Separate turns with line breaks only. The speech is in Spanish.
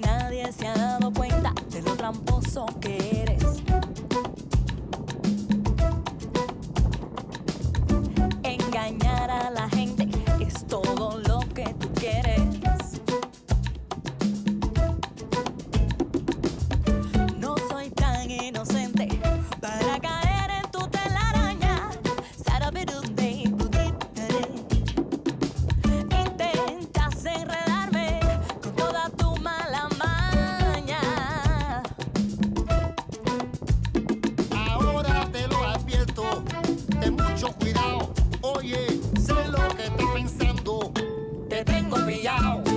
nadie se ha dado cuenta de lo tramposo que es.
Oye, sé lo que estás pensando.
Te tengo pillado.